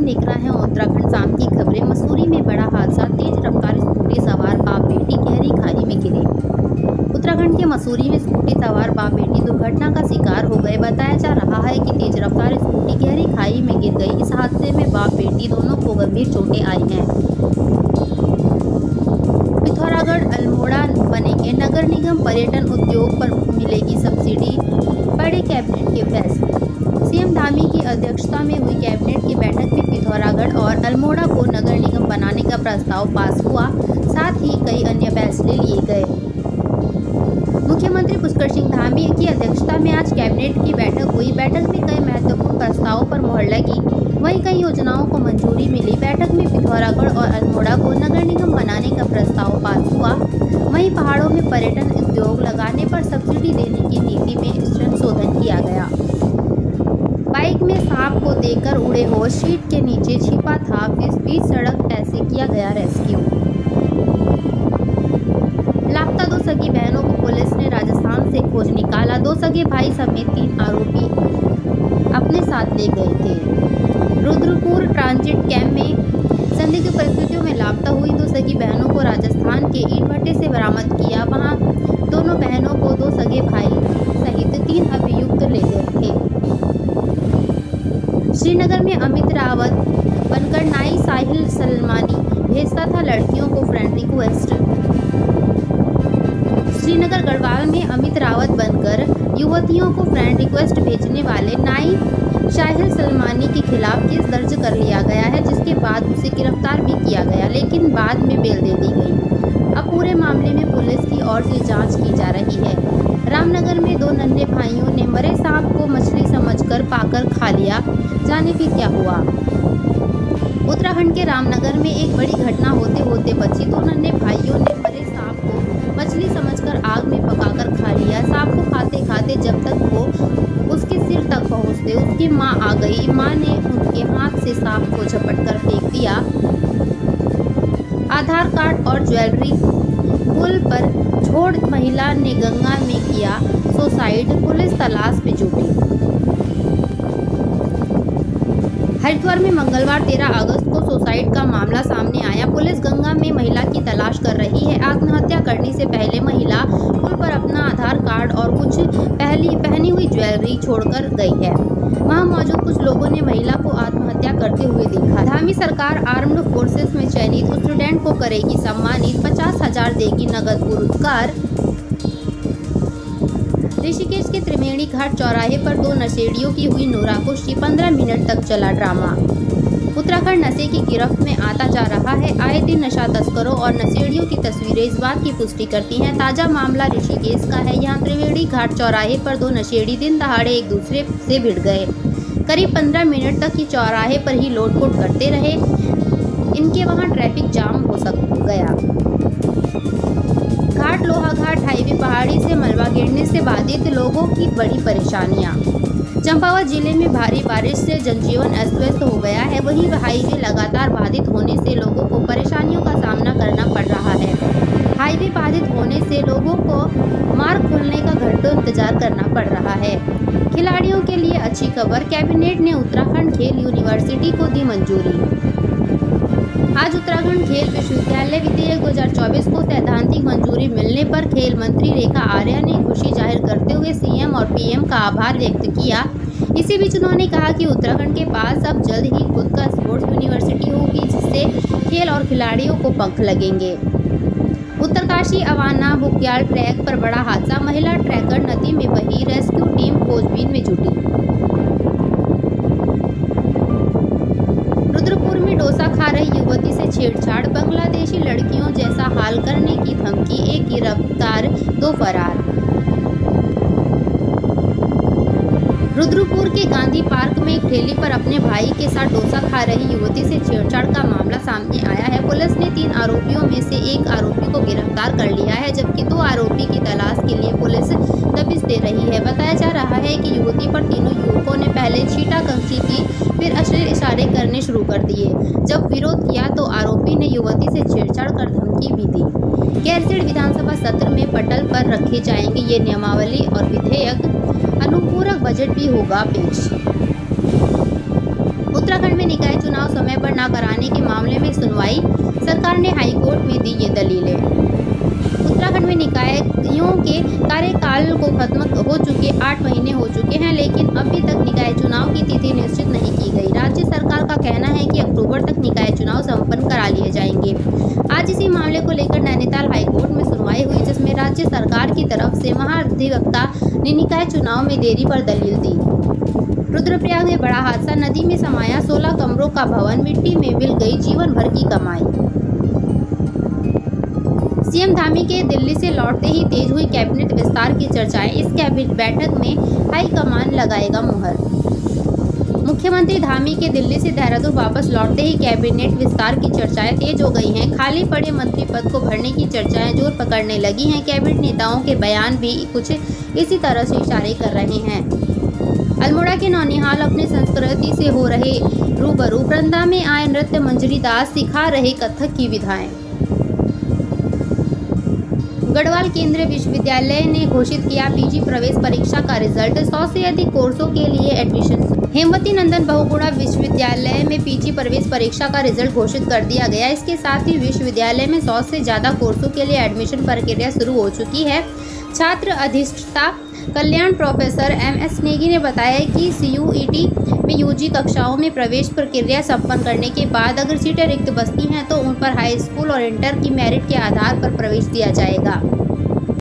हम देख रहे हैं उत्तराखंड शाम की खबरें। मसूरी में बड़ा हादसा। तेज रफ्तार स्कूटी सवार बाप बेटी गहरी खाई में गिरे। उत्तराखंड के मसूरी में स्कूटी सवार बाप बेटी दुर्घटना का शिकार हो गए। बताया जा रहा है कि तेज रफ्तार स्कूटी गहरी खाई में गिर गई। इस हादसे में बाप बेटी दोनों को गंभीर चोटें आई हैं। पिथौरागढ़ अल्मोड़ा बनेंगे। नगर निगम पर्यटन उद्योग पर मिलेगी सब्सिडी। बड़े कैबिनेट के फैसले। सीएम धामी की अध्यक्षता में हुई कैबिनेट में और अल्मोड़ा को नगर निगम बनाने का प्रस्ताव पास हुआ। साथ ही कई अन्य फैसले लिए गए। मुख्यमंत्री पुष्कर सिंह धामी की अध्यक्षता में आज कैबिनेट की बैठक हुई। बैठक में कई महत्वपूर्ण प्रस्तावों पर मोहर लगी। वहीं कई योजनाओं को मंजूरी मिली। बैठक में पिथौरागढ़ और अल्मोड़ा को नगर निगम बनाने का प्रस्ताव पास हुआ। वहीं पहाड़ों में पर्यटन को उड़े हो शीट के नीचे छिपा था। इस बीच सड़क ऐसे किया गया रेस्क्यू। लापता दो सगी बहनों को पुलिस ने राजस्थान से खोज निकाला। दो सगे भाई समेत तीन आरोपी अपने साथ ले गए थे। रुद्रपुर ट्रांजिट कैंप में संदिग्ध परिस्थितियों में लापता हुई दो सगी बहनों को राजस्थान के ईट भट्टे से बरामद किया। वहाँ दोनों बहनों को दो सगे भाई सहित तीन अभियुक्त ले गए थे। श्रीनगर में अमित रावत बनकर नाई साहिल सलमानी भेजता था लड़कियों को फ्रेंड रिक्वेस्ट श्रीनगर गढ़वाल में अमित रावत बनकर युवतियों को फ्रेंड रिक्वेस्ट भेजने वाले नाई शाहिल सलमानी के खिलाफ केस दर्ज कर लिया गया है, जिसके बाद उसे गिरफ़्तार भी किया गया, लेकिन बाद में बेल दे दी गई। अब पूरे मामले में पुलिस की ओर से जाँच की जा रही है। रामनगर में दो नन्हे भाइयों ने मरे सांप को मछली समझकर पाकर खा लिया। जाने फिर क्या हुआ? उत्तराखंड के रामनगर में एक बड़ी घटना होते होते बची। दो नन्हे भाइयों ने मरे सांप को मछली समझकर आग में पकाकर खा लिया। सांप को खाते खाते जब तक वो उसके सिर तक पहुँचते, उसकी माँ आ गई। माँ ने उनके हाथ से सांप को झपट कर फेंक दिया। आधार कार्ड और ज्वेलरी पुल पर छोड़ महिला ने गंगा में किया सुसाइड, पुलिस तलाश में जुटी। हरिद्वार में मंगलवार 13 अगस्त को सुसाइड का मामला सामने आया। पुलिस गंगा में महिला की तलाश कर रही है। आत्महत्या करने से पहले महिला पुल पर अपना आधार कार्ड और कुछ पहली, पहनी हुई ज्वेलरी छोड़कर गई है। वहाँ मौजूद कुछ लोगों ने महिला को करते हुए देखा। धामी सरकार आर्म्ड फोर्सेस में चयनित स्टूडेंट को करेगी सम्मानित। पचास हज़ार देगी नगद पुरस्कार। ऋषिकेश के त्रिवेणी घाट चौराहे पर दो नशेड़ियों की हुई नोराकुशी पंद्रह मिनट तक चला ड्रामा। उत्तराखंड नशे की गिरफ्त में आता जा रहा है। आए दिन नशा तस्करों और नशेड़ियों की तस्वीरें इस बात की पुष्टि करती हैं। ताज़ा मामला ऋषिकेश का है। यहाँ त्रिवेणी घाट चौराहे पर दो नशेड़ी दिन दहाड़े एक दूसरे से भिड़ गए। करीब पंद्रह मिनट तक ही चौराहे पर ही लोटपोट करते रहे। इनके वहाँ ट्रैफ़िक जाम हो सक, गया। घाट लोहा घाट हाईवे पहाड़ी से मलबा गिरने से बाधित लोगों की बड़ी परेशानियाँ। चंपावत ज़िले में भारी बारिश से जनजीवन अस्त व्यस्त हो गया है। वहीं हाईवे लगातार बाधित होने से लोगों को परेशानियों का सामना करना पड़ रहा है। हाईवे बाधित होने से लोगों को मार्ग खुलने इंतज़ार करना पड़ रहा है। खिलाड़ियों के लिए अच्छी खबर, कैबिनेट ने उत्तराखंड खेल यूनिवर्सिटी को दी मंजूरी। आज उत्तराखंड खेल विश्वविद्यालय विधेयक 2024 को सैद्धांतिक मंजूरी मिलने पर खेल मंत्री रेखा आर्या ने खुशी ज़ाहिर करते हुए सीएम और पीएम का आभार व्यक्त किया। इसी बीच उन्होंने कहा कि उत्तराखंड के पास अब जल्द ही खुद का स्पोर्ट्स यूनिवर्सिटी होगी, जिससे खेल और खिलाड़ियों को पंख लगेंगे। उत्तरकाशी अवाना बुकयाल ट्रैक पर बड़ा हादसा। महिला ट्रैकर नदी में बही रेस्क्यू टीम खोजबीन में जुटी। रुद्रपुर में डोसा खा रही युवती से छेड़छाड़। बांग्लादेशी लड़कियों जैसा हाल करने की धमकी, एक गिरफ़्तार, दो फरार। रुद्रपुर के गांधी पार्क में एक ठेली पर अपने भाई के साथ डोसा खा रही युवती से छेड़छाड़ का मामला सामने आया है। पुलिस ने तीन आरोपियों में से एक आरोपी को गिरफ़्तार कर लिया है, जबकि दो आरोपी की तलाश के लिए पुलिस दबिश दे रही है। बताया जा रहा है कि युवती पर तीनों युवकों ने पहले छीटा कंसी की, फिर अश्लील इशारे करने शुरू कर दिए। जब विरोध किया तो आरोपी ने युवती से छेड़छाड़ कर धमकी भी दी। गैरसैंण विधानसभा सत्र में पटल पर रखे जाएँगे ये नियमावली और विधेयक। बजट भी होगा पेश। उत्तराखंड में निकाय चुनाव समय पर न कराने के मामले में सुनवाई, सरकार ने हाईकोर्ट में दी ये दलीलें। उत्तराखंड में निकायों के कार्यकाल को खत्म हो चुके, आठ महीने हो चुके हैं, लेकिन अभी तक निकाय चुनाव की तिथि निश्चित नहीं की गई। राज्य सरकार का कहना है कि अक्टूबर तक निकाय चुनाव संपन्न करा लिए जाएँगे। आज इसी मामले को लेकर नैनीताल हाईकोर्ट में सुनवाई हुई जिसमें राज्य सरकार की तरफ़ से महाधिवक्ता ने निकाय चुनाव में देरी पर दलील दी। रुद्रप्रयाग में बड़ा हादसा, नदी में समाया 16 कमरों का भवन, मिट्टी में मिल गई जीवन भर की कमाई। सीएम धामी के दिल्ली से लौटते ही तेज हुई कैबिनेट विस्तार की चर्चाएँ। इस कैबिनेट बैठक में हाईकमान लगाएगा मुहर। मुख्यमंत्री धामी के दिल्ली से देहरादून वापस लौटते ही कैबिनेट विस्तार की चर्चाएँ तेज हो गई हैं। खाली पड़े मंत्री पद को भरने की चर्चाएँ ज़ोर पकड़ने लगी हैं। कैबिनेट नेताओं के बयान भी कुछ इसी तरह से इशारे कर रहे हैं। अल्मोड़ा के नौनिहाल अपने संस्कृति से हो रहे रूबरू, वृंदा में आए नृत्य मंजरी दास सिखा रहे कथक की विधाएँ। गढ़वाल केंद्रीय विश्वविद्यालय ने घोषित किया पीजी प्रवेश परीक्षा का रिज़ल्ट। 100 से अधिक कोर्सों के लिए एडमिशन हेमवती नंदन बहुगुणा विश्वविद्यालय में पीजी प्रवेश परीक्षा का रिज़ल्ट घोषित कर दिया गया इसके साथ ही विश्वविद्यालय में सौ से ज़्यादा कोर्सों के लिए एडमिशन प्रक्रिया शुरू हो चुकी है। छात्र अधिष्ठता कल्याण प्रोफेसर एम एस नेगी ने बताया कि सीयूईटी में यूजी कक्षाओं में प्रवेश प्रक्रिया संपन्न करने के बाद अगर सीटें रिक्त बसती हैं तो उन पर हाई स्कूल और इंटर की मेरिट के आधार पर प्रवेश दिया जाएगा।